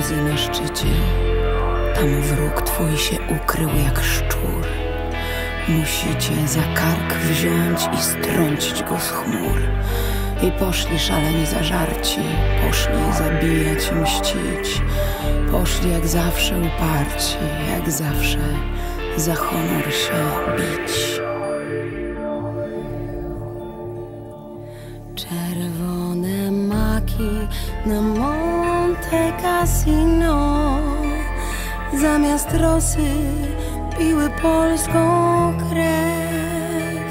iluzji na szczycie. Tam wróg twój się ukrył jak szczur. Musicie za kark wziąć i strącić go z chmur. I poszli szaleni zażarci, poszli zabijać i mścić. Poszli jak zawsze uparci, jak zawsze za honor się bić. Czerwone maki na Monte Cassino Zamiast rosy piły polską krew.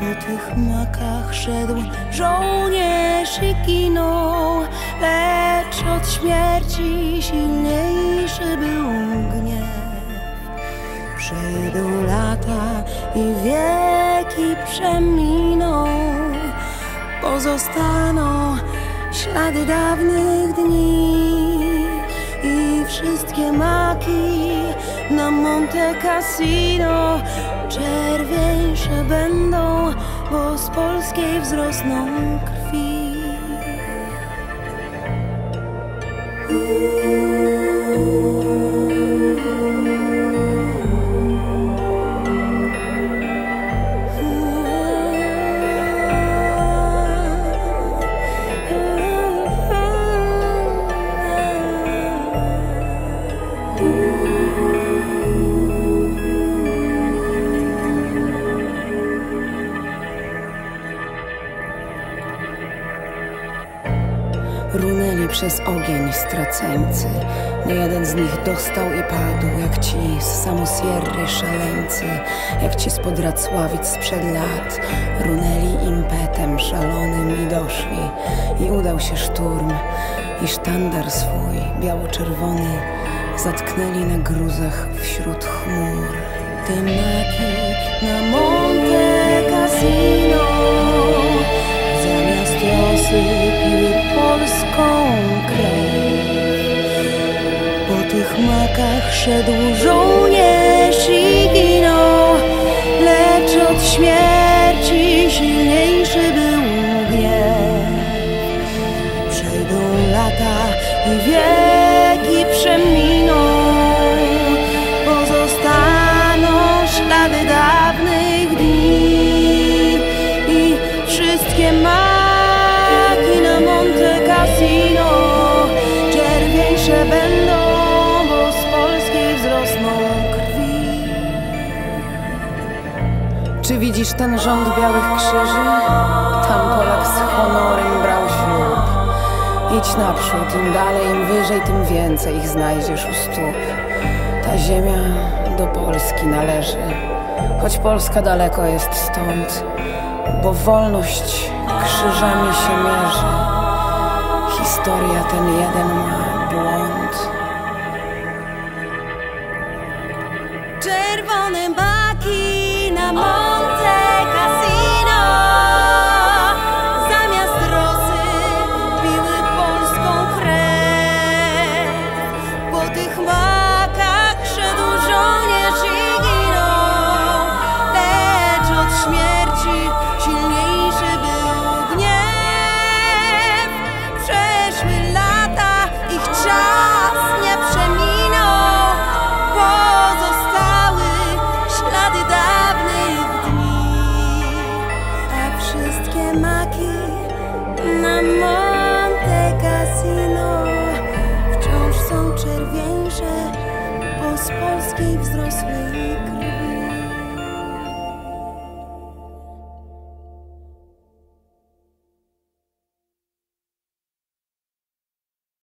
Po tych makach szedł żołnierz i ginął Lecz od śmierci silniejszy był gniew. Przejdą lata i wieki przeminą Pozostaną ślady dawnych dni I wszystkie maki na Monte Cassino. Czerwieńsze będą, bo z polskiej wzrosną krwi przez ogień straceńcy. Nie jeden z nich dostał i padł, jak ci z samosierry szaleńcy, jak ci spod Racławic sprzed lat. Runęli impetem szalonym i doszli, i udał się szturm, i sztandar swój, biało-czerwony, zatknęli na gruzach wśród chmur. Te na Monte Cassino makach szedł żołnierz i Lecz od śmierci Czy widzisz ten rząd białych krzyży? Tam Polak z honorem brał ślub Idź naprzód, im dalej, im wyżej, tym więcej ich znajdziesz u stóp. Ta ziemia do Polski należy, choć Polska daleko jest stąd, bo wolność krzyżami się mierzy. Historia ten jeden ma błąd.